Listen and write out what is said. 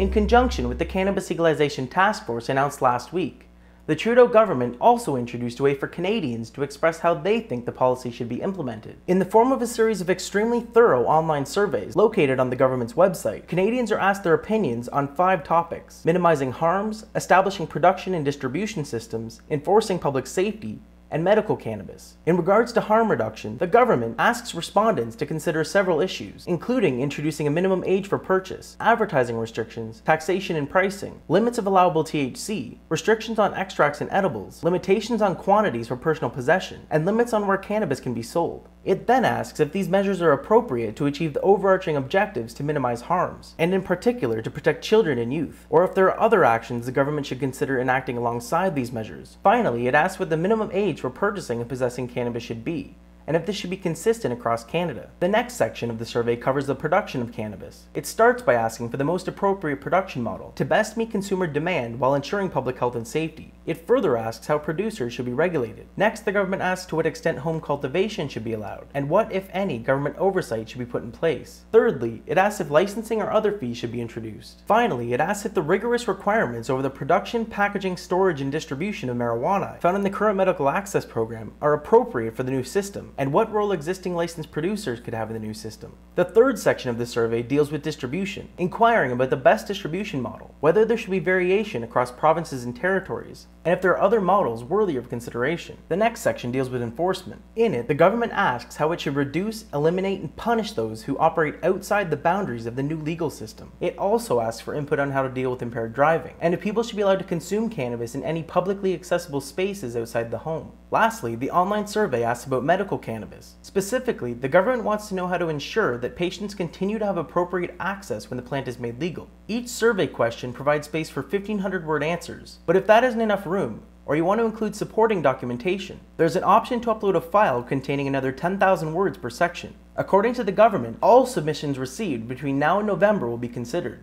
in conjunction with the Cannabis Legalization Task Force announced last week. The Trudeau government also introduced a way for Canadians to express how they think the policy should be implemented. In the form of a series of extremely thorough online surveys located on the government's website, Canadians are asked their opinions on five topics minimizing harms, establishing production and distribution systems, enforcing public safety, and medical cannabis. In regards to harm reduction, the government asks respondents to consider several issues, including introducing a minimum age for purchase, advertising restrictions, taxation and pricing, limits of allowable THC, restrictions on extracts and edibles, limitations on quantities for personal possession, and limits on where cannabis can be sold. It then asks if these measures are appropriate to achieve the overarching objectives to minimize harms, and in particular to protect children and youth, or if there are other actions the government should consider enacting alongside these measures. Finally, it asks what the minimum age for purchasing and possessing cannabis should be, and if this should be consistent across Canada. The next section of the survey covers the production of cannabis. It starts by asking for the most appropriate production model to best meet consumer demand while ensuring public health and safety. It further asks how producers should be regulated. Next, the government asks to what extent home cultivation should be allowed, and what, if any, government oversight should be put in place. Thirdly, it asks if licensing or other fees should be introduced. Finally, it asks if the rigorous requirements over the production, packaging, storage, and distribution of marijuana found in the current medical access program are appropriate for the new system, and what role existing licensed producers could have in the new system. The third section of the survey deals with distribution, inquiring about the best distribution model, whether there should be variation across provinces and territories, and if there are other models worthy of consideration. The next section deals with enforcement. In it, the government asks how it should reduce, eliminate, and punish those who operate outside the boundaries of the new legal system. It also asks for input on how to deal with impaired driving, and if people should be allowed to consume cannabis in any publicly accessible spaces outside the home. Lastly, the online survey asks about medical cannabis. Specifically, the government wants to know how to ensure that patients continue to have appropriate access when the plant is made legal. Each survey question provides space for 1500 word answers, but if that isn't enough room, or you want to include supporting documentation, there's an option to upload a file containing another 10,000 words per section. According to the government, all submissions received between now and November will be considered.